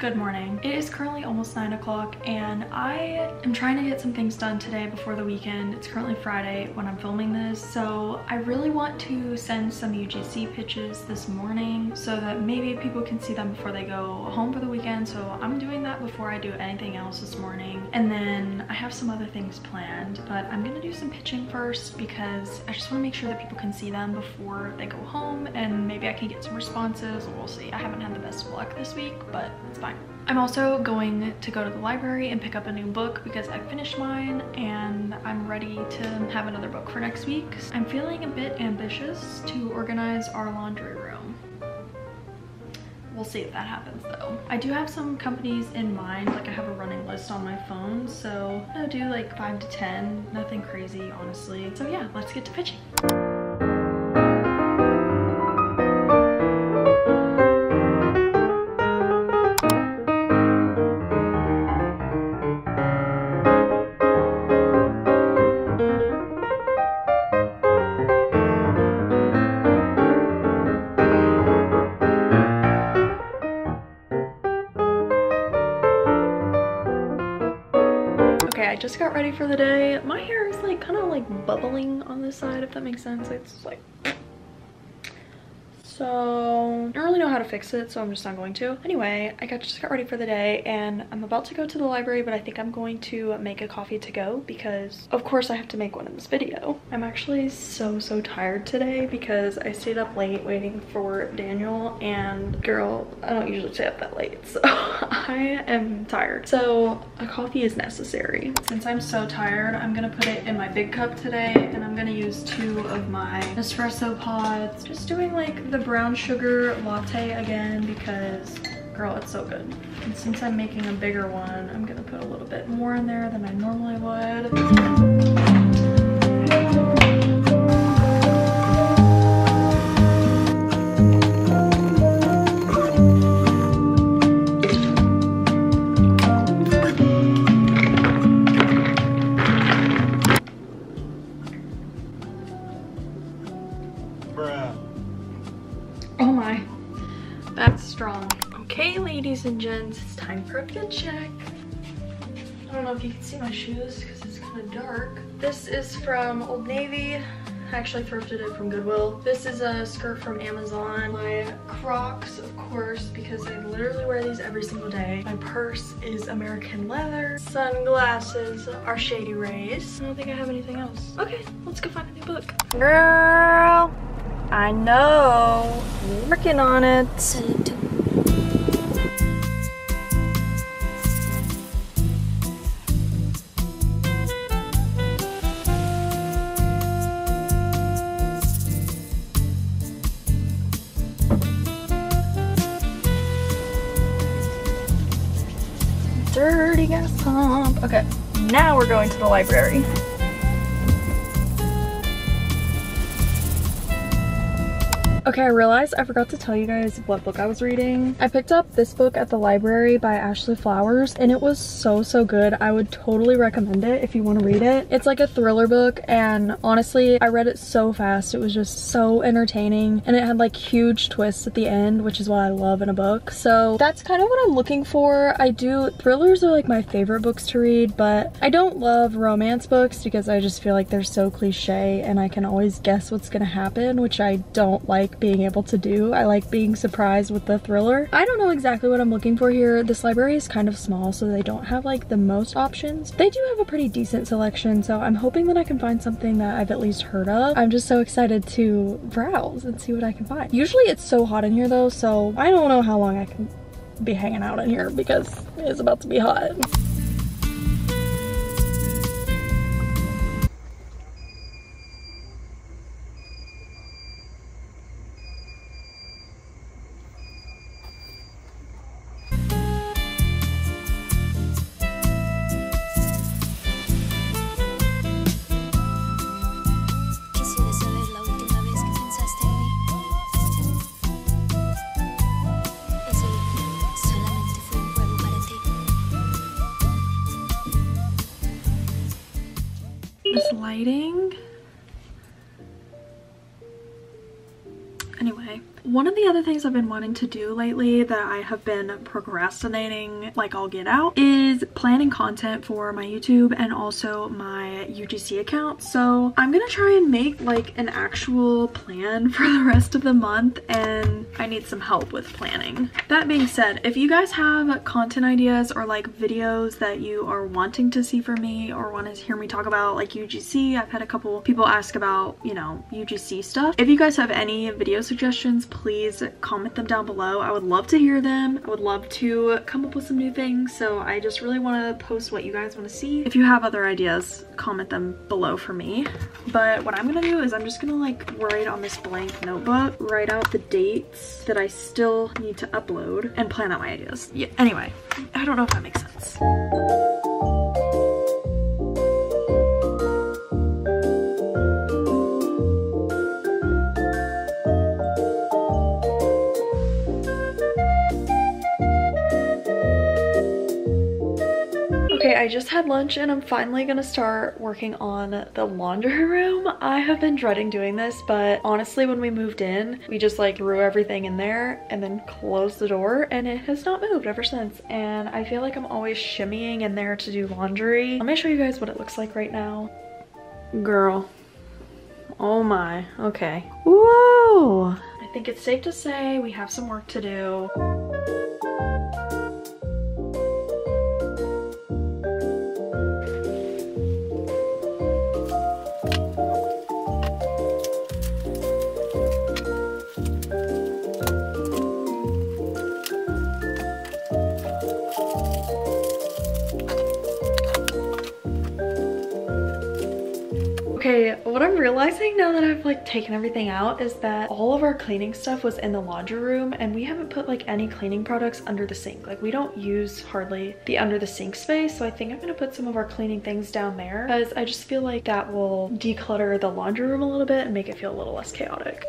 Good morning. It is currently almost 9 o'clock and I am trying to get some things done today before the weekend. It's currently Friday when I'm filming this, so I really want to send some UGC pitches this morning so that maybe people can see them before they go home for the weekend. So I'm doing that before I do anything else this morning. And then I have some other things planned, but I'm gonna do some pitching first because I just wanna make sure that people can see them before they go home and maybe I can get some responses. We'll see. I haven't had the best luck this week, but it's fine. I'm also going to go to the library and pick up a new book because I finished mine and I'm ready to have another book for next week. I'm feeling a bit ambitious to organize our laundry room. We'll see if that happens though. I do have some companies in mind, like I have a running list on my phone, so I'll do like 5 to 10, nothing crazy honestly. So yeah, let's get to pitching. Just got ready for the day. My hair is like kind of like bubbling on this side, if that makes sense. It's like so I don't really know how to fix it, so I'm just not going to. Anyway, I got, just got ready for the day and I'm about to go to the library, but I think I'm going to make a coffee to go because of course I have to make one in this video. I'm actually so, so tired today because I stayed up late waiting for Daniel and girl, I don't usually stay up that late, so I am tired. So a coffee is necessary. Since I'm so tired, I'm gonna put it in my big cup today and I'm gonna use two of my espresso pods. Just doing like the brown sugar latte again because girl it's so good and since i'm making a bigger one i'm gonna put a little bit more in there than i normally Bruh. Strong okay ladies and gents it's time for a fit check i don't know if you can see my shoes because it's kind of dark this is from old navy I actually thrifted it from Goodwill. This is a skirt from Amazon. My Crocs, of course, because I literally wear these every single day. My purse is American leather. Sunglasses are Shady Rays. I don't think I have anything else. Okay, let's go find a new book. Girl, I know. Working on it. Pump. Okay, now we're going to the library. Okay, I realized I forgot to tell you guys what book I was reading. I picked up this book at the library by Ashley Flowers and it was so, so good. I would totally recommend it if you want to read it. It's like a thriller book and honestly, I read it so fast. It was just so entertaining and it had like huge twists at the end, which is what I love in a book. So that's kind of what I'm looking for. I do, thrillers are like my favorite books to read, but I don't love romance books because I just feel like they're so cliche and I can always guess what's gonna happen, which I don't like being able to do. I like being surprised with the thriller. I don't know exactly what I'm looking for here. This library is kind of small, so they don't have like the most options. They do have a pretty decent selection, so I'm hoping that I can find something that I've at least heard of. I'm just so excited to browse and see what I can find. Usually it's so hot in here though, so I don't know how long I can be hanging out in here because it's about to be hot. Lighting. One of the other things I've been wanting to do lately that I have been procrastinating like I'll get out is planning content for my YouTube and also my UGC account. So I'm gonna try and make like an actual plan for the rest of the month and I need some help with planning. That being said, if you guys have content ideas or like videos that you are wanting to see from me or want to hear me talk about like UGC, I've had a couple people ask about, you know, UGC stuff. If you guys have any video suggestions, please comment them down below. I would love to hear them. I would love to come up with some new things. So I just really want to post what you guys want to see. If you have other ideas, comment them below for me. But what I'm gonna do is I'm just gonna like write on this blank notebook, write out the dates that I still need to upload and plan out my ideas. Yeah, anyway, I don't know if that makes sense. Had lunch and I'm finally gonna start working on the laundry room. I have been dreading doing this, but honestly, when we moved in, we just like threw everything in there and then closed the door and it has not moved ever since. And I feel like I'm always shimmying in there to do laundry. Let me show you guys what it looks like right now. Girl. Oh my, okay. Whoa! I think it's safe to say we have some work to do. Okay, what I'm realizing now that I've like taken everything out is that all of our cleaning stuff was in the laundry room and we haven't put like any cleaning products under the sink. Like we don't use hardly the under the sink space. So I think I'm gonna put some of our cleaning things down there because I just feel like that will declutter the laundry room a little bit and make it feel a little less chaotic.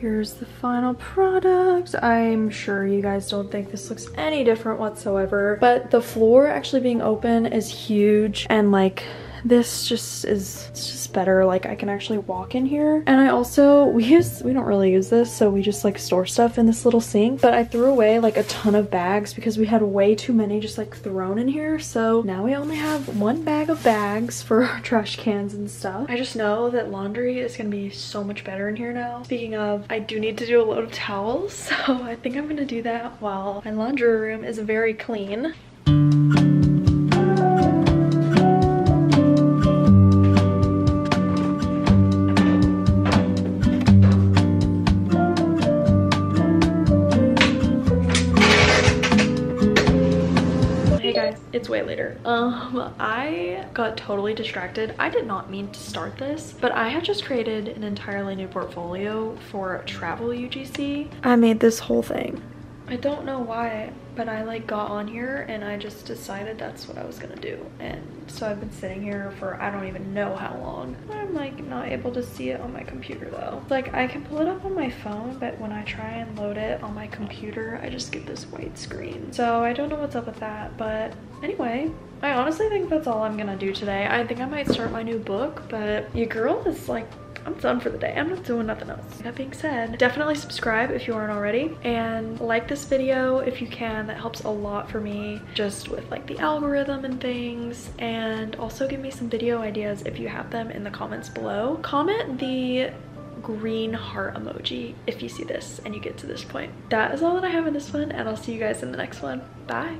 Here's the final product. I'm sure you guys don't think this looks any different whatsoever, but the floor actually being open is huge and like this just is it's just better like i can actually walk in here. And i also we use we don't really use this so we just like store stuff in this little sink. But i threw away like a ton of bags because we had way too many just like thrown in here. So now we only have one bag of bags for our trash cans and stuff. I just know that laundry is gonna be so much better in here now. Speaking of i do need to do a load of towels so i think i'm gonna do that while my laundry room is very clean it's way later. Um, I got totally distracted. I did not mean to start this, but I have just created an entirely new portfolio for travel UGC. I made this whole thing. I don't know why, but I like got on here and I just decided that's what I was gonna do. And so I've been sitting here for I don't even know how long. I'm like not able to see it on my computer though. Like I can pull it up on my phone, but when I try and load it on my computer, I just get this white screen. So I don't know what's up with that, but anyway, I honestly think that's all I'm gonna do today. I think I might start my new book, but your girl is like I'm done for the day. I'm not doing nothing else. That being said, definitely subscribe if you aren't already and like this video if you can. That helps a lot for me just with like the algorithm and things and also give me some video ideas if you have them in the comments below. Comment the green heart emoji if you see this and you get to this point. That is all that I have in this one and I'll see you guys in the next one. Bye.